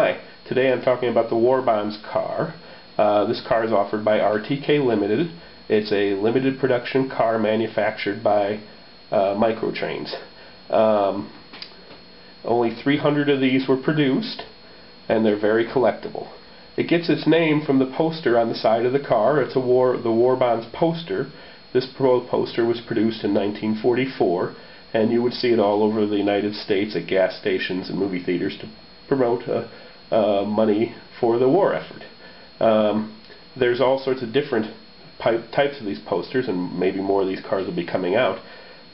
Hi, today I'm talking about the War Bonds car. Uh, this car is offered by RTK Limited. It's a limited production car manufactured by uh, Microtrains. Um, only 300 of these were produced and they're very collectible. It gets its name from the poster on the side of the car. It's a war, the War Bonds poster. This poster was produced in 1944 and you would see it all over the United States at gas stations and movie theaters to promote uh, uh, money for the war effort. Um, there's all sorts of different types of these posters, and maybe more of these cars will be coming out.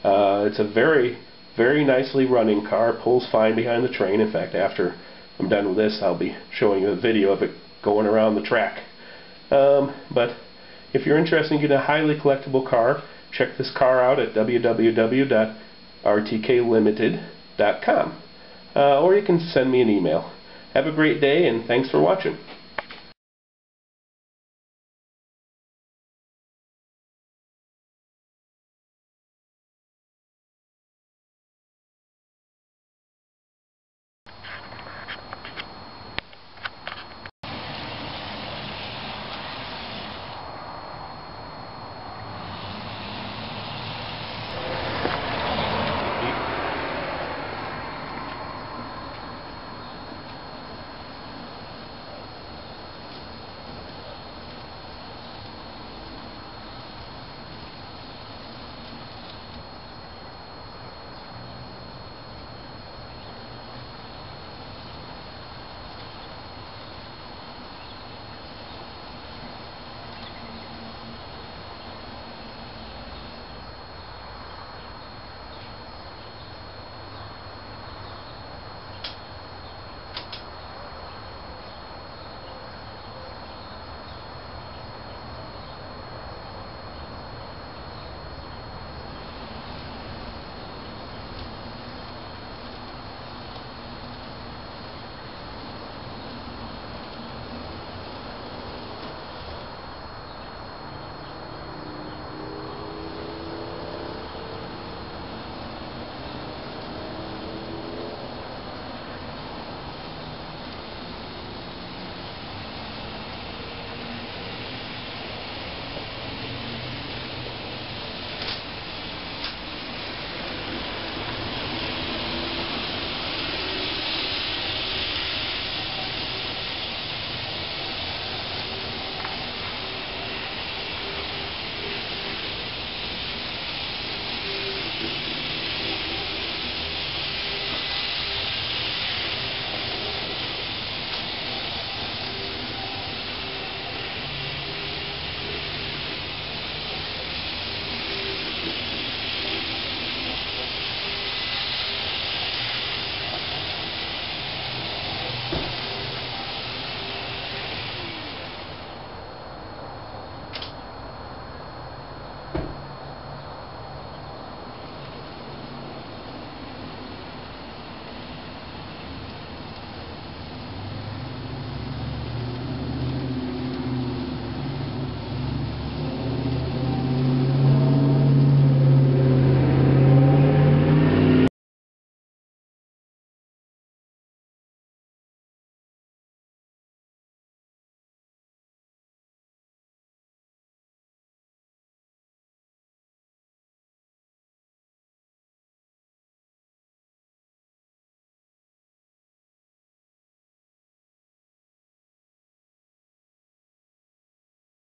Uh, it's a very, very nicely running car, pulls fine behind the train. In fact, after I'm done with this, I'll be showing you a video of it going around the track. Um, but if you're interested in getting a highly collectible car, check this car out at www.rtklimited.com. Uh, or you can send me an email. Have a great day and thanks for watching.